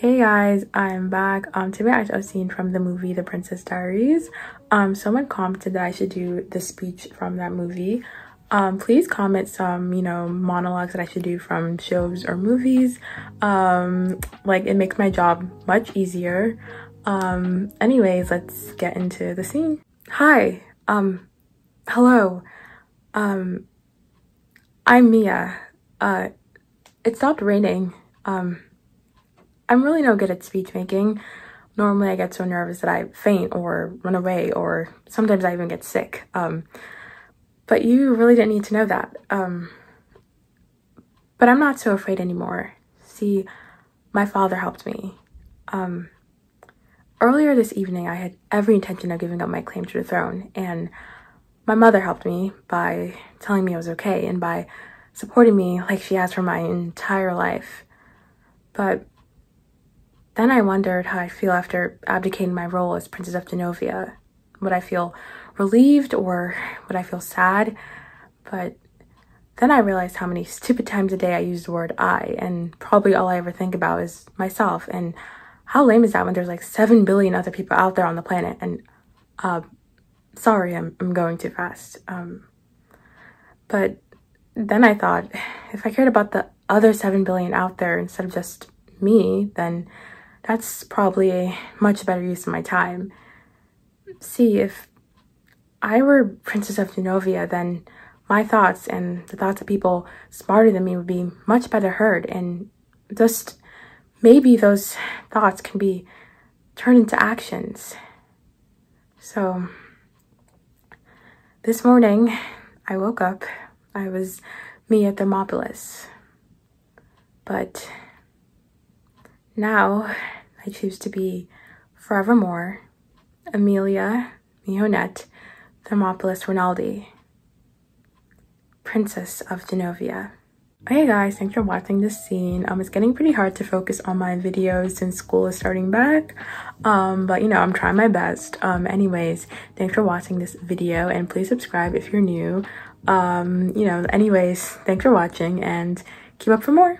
Hey guys, I'm back. Um, today I a scene from the movie The Princess Diaries. Um, someone commented that I should do the speech from that movie. Um, please comment some, you know, monologues that I should do from shows or movies. Um, like it makes my job much easier. Um, anyways, let's get into the scene. Hi, um, hello. Um, I'm Mia. Uh, it stopped raining. Um, I'm really no good at speech making. Normally I get so nervous that I faint or run away or sometimes I even get sick. Um, but you really didn't need to know that. Um, but I'm not so afraid anymore. See, my father helped me. Um, earlier this evening, I had every intention of giving up my claim to the throne, and my mother helped me by telling me I was okay and by supporting me like she has for my entire life. But then I wondered how I'd feel after abdicating my role as Princess of Genovia. Would I feel relieved or would I feel sad? But then I realized how many stupid times a day I use the word I, and probably all I ever think about is myself. And how lame is that when there's like 7 billion other people out there on the planet? And, uh, sorry, I'm, I'm going too fast. Um, but then I thought, if I cared about the other 7 billion out there instead of just me, then that's probably a much better use of my time. See, if I were Princess of Genovia, then my thoughts and the thoughts of people smarter than me would be much better heard and just maybe those thoughts can be turned into actions. So this morning I woke up, I was Mia Thermopolis, but now I choose to be forevermore Amelia Mignonette Thermopolis Renaldi, Princess of Genovia. Hey guys, thanks for watching this scene. Um, it's getting pretty hard to focus on my videos since school is starting back. Um, but you know, I'm trying my best. Um, anyways, thanks for watching this video and please subscribe if you're new. Um, you know, anyways, thanks for watching and keep up for more.